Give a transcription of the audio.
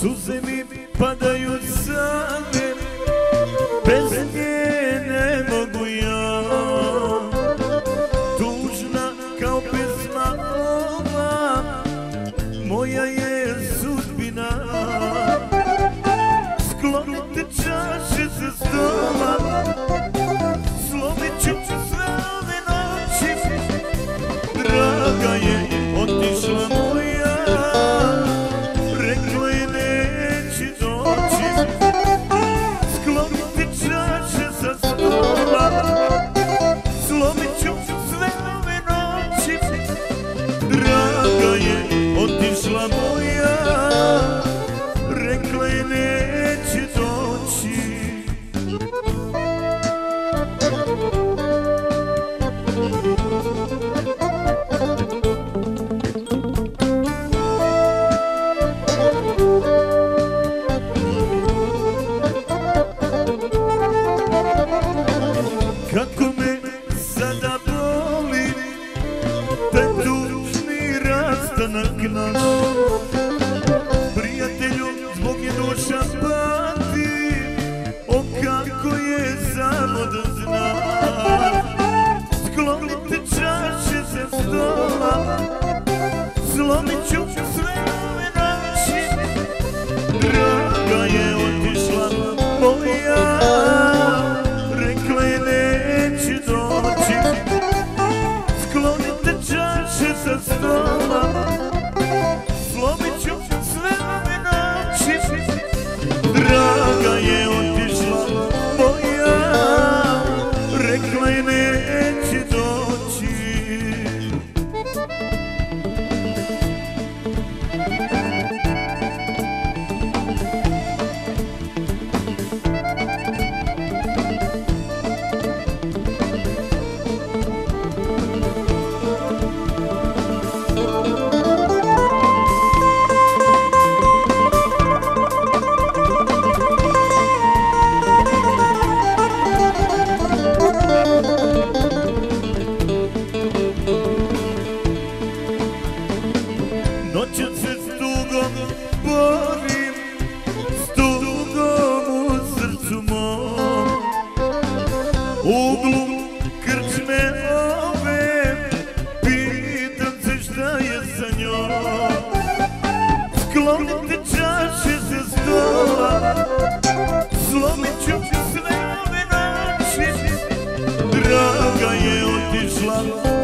Suzemi padaju sami You know. Noću se s tugom borim S tugom u srcu mom. Uglu krčme ove Pitam se šta je sa njom. Sklonite čaše sa stola Slomit ću sve ove naše Draga je otišla